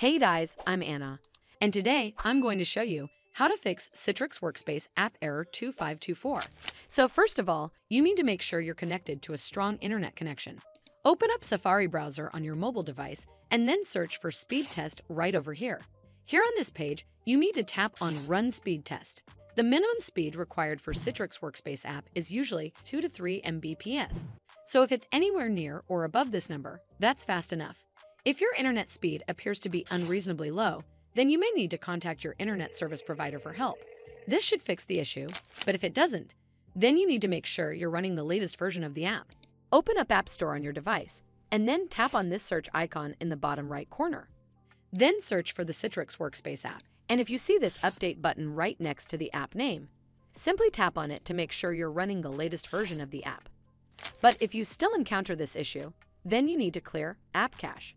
Hey guys, I'm Anna, and today I'm going to show you how to fix Citrix Workspace app error 2524. So first of all, you need to make sure you're connected to a strong internet connection. Open up Safari browser on your mobile device and then search for speed test right over here. Here on this page, you need to tap on Run Speed Test. The minimum speed required for Citrix Workspace app is usually 2 to 3 Mbps. So if it's anywhere near or above this number, that's fast enough. If your internet speed appears to be unreasonably low, then you may need to contact your internet service provider for help. This should fix the issue, but if it doesn't, then you need to make sure you're running the latest version of the app. Open up App Store on your device, and then tap on this search icon in the bottom right corner. Then search for the Citrix Workspace app, and if you see this update button right next to the app name, simply tap on it to make sure you're running the latest version of the app. But if you still encounter this issue, then you need to clear App Cache.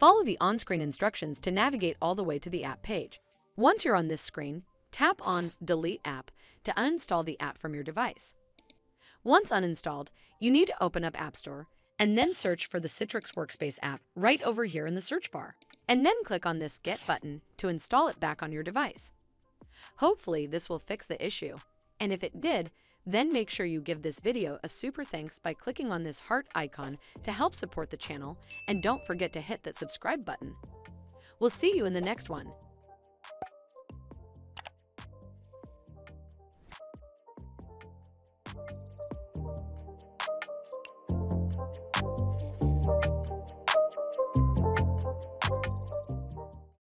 Follow the on-screen instructions to navigate all the way to the app page. Once you're on this screen, tap on Delete App to uninstall the app from your device. Once uninstalled, you need to open up App Store and then search for the Citrix Workspace app right over here in the search bar, and then click on this Get button to install it back on your device. Hopefully, this will fix the issue, and if it did, then make sure you give this video a super thanks by clicking on this heart icon to help support the channel, and don't forget to hit that subscribe button. We'll see you in the next one.